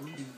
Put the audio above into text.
Mm-hmm.